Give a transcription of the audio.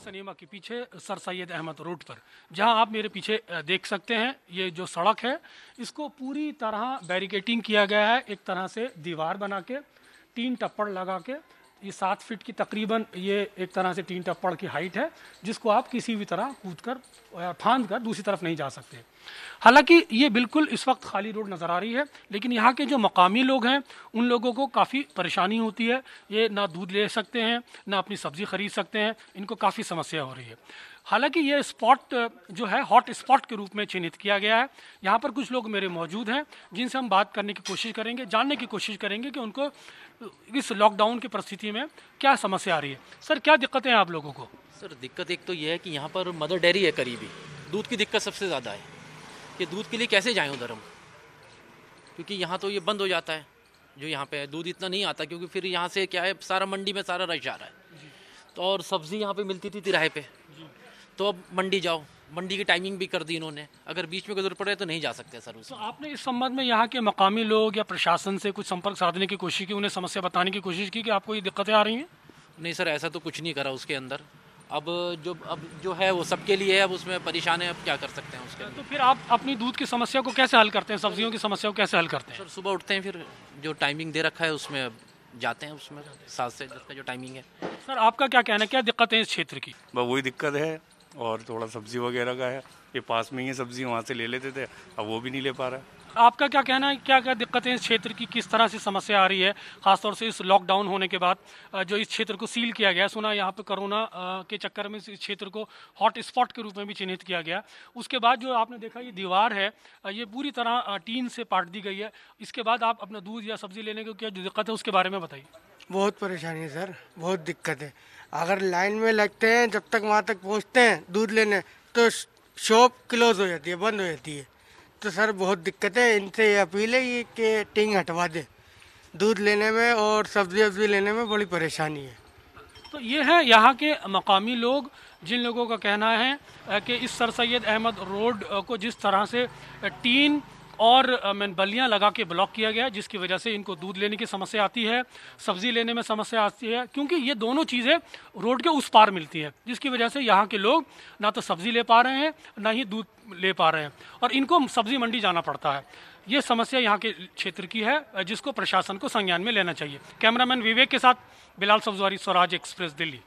Cinema के पीछे sir Syed Ahmad road पर, जहाँ आप मेरे पीछे देख सकते हैं, ये जो सड़क है, इसको पूरी तरह बैरिकेटिंग किया गया है, एक तरह से दीवार बना के, तीन टप्पड़ लगा के, ये सात फीट की तकरीबन ये एक तरह से तीन टप्पड़ की हाइट है, जिसको आप किसी भी तरह कूद कर फांद कर दूसरी तरफ़ नहीं जा सकते। हालाँकि ये बिल्कुल इस वक्त खाली रोड नज़र आ रही है, लेकिन यहाँ के जो मकामी लोग हैं, उन लोगों को काफ़ी परेशानी होती है। ये ना दूध ले सकते हैं, ना अपनी सब्ज़ी खरीद सकते हैं, इनको काफ़ी समस्या हो रही है। हालाँकि ये स्पॉट, जो है, हॉट स्पॉट के रूप में चिन्हित किया गया है। यहाँ पर कुछ लोग मेरे मौजूद हैं, जिनसे हम बात करने की कोशिश करेंगे, जानने की कोशिश करेंगे कि उनको इस लॉकडाउन की परिस्थिति में क्या समस्या आ रही है। सर, क्या दिक्कतें हैं आप लोगों को? सर, दिक्कत एक तो ये है कि यहाँ पर मदर डेयरी है करीबी। दूध की दिक्कत सबसे ज़्यादा है। कि दूध के लिए कैसे जाएँ उधर हम? क्योंकि यहाँ तो ये बंद हो जाता है जो यहाँ पे है। दूध इतना नहीं आता क्योंकि फिर यहाँ से क्या है सारा मंडी में सारा रश जा रहा है। तो और सब्ज़ी यहाँ पे मिलती थी तिराहे पे। तो अब मंडी जाओ। मंडी की टाइमिंग भी कर दी इन्होंने। अगर बीच में गुजर पड़े तो नहीं जा सकते सर तो आपने इस संबंध में यहाँ के मकामी लोग या प्रशासन से कुछ संपर्क साधने की कोशिश की उन्हें समस्या बताने की कोशिश की कि आपको ये दिक्कतें आ रही हैं? नहीं सर ऐसा तो कुछ नहीं करा उसके अंदर। अब जो अब जो है वो सबके लिए है अब उसमें परेशान है अब क्या कर सकते हैं उसके अंदर तो फिर आप अपनी दूध की समस्या को कैसे हल करते हैं? सब्जियों की समस्या को कैसे हल करते हैं? सर सुबह उठते हैं फिर जो टाइमिंग दे रखा है उसमें जाते हैं उसमें सात से दस का जो टाइमिंग है। सर आपका क्या कहना है? क्या दिक्कत है इस क्षेत्र की? बस वही दिक्कत है और थोड़ा सब्ज़ी वगैरह का है। ये पास में ही है सब्ज़ी वहाँ से ले लेते थे अब वो भी नहीं ले पा रहा। है आपका क्या कहना है? क्या क्या दिक्कतें इस क्षेत्र की किस तरह से समस्या आ रही है, खासतौर से इस लॉकडाउन होने के बाद जो इस क्षेत्र को सील किया गया? सुना यहाँ पे कोरोना के चक्कर में इस क्षेत्र को हॉट स्पॉट के रूप में भी चिन्हित किया गया। उसके बाद जो आपने देखा, ये दीवार है ये पूरी तरह टीन से पाट दी गई है। इसके बाद आप अपना दूध या सब्ज़ी लेने की क्या जो दिक्कत है उसके बारे में बताइए। बहुत परेशानी है सर, बहुत दिक्कत है। अगर लाइन में लगते हैं, जब तक वहाँ तक पहुँचते हैं दूध लेने तो शॉप क्लोज हो जाती है, बंद हो जाती है। तो सर बहुत दिक्कत है, इनसे ये अपील है ये कि टिंग हटवा दे। दूध लेने में और सब्ज़ी वब्जी लेने में बड़ी परेशानी है। तो ये है यहाँ के मकामी लोग, जिन लोगों का कहना है कि इस सर सैद अहमद रोड को जिस तरह से टीन और बल्लियाँ लगा के ब्लॉक किया गया, जिसकी वजह से इनको दूध लेने की समस्या आती है, सब्ज़ी लेने में समस्या आती है, क्योंकि ये दोनों चीज़ें रोड के उस पार मिलती है, जिसकी वजह से यहाँ के लोग ना तो सब्ज़ी ले पा रहे हैं, ना ही दूध ले पा रहे हैं, और इनको सब्ज़ी मंडी जाना पड़ता है। ये समस्या यहाँ के क्षेत्र की है, जिसको प्रशासन को संज्ञान में लेना चाहिए। कैमरामैन विवेक के साथ बिलाल सब्जवारी, स्वराज एक्सप्रेस, दिल्ली।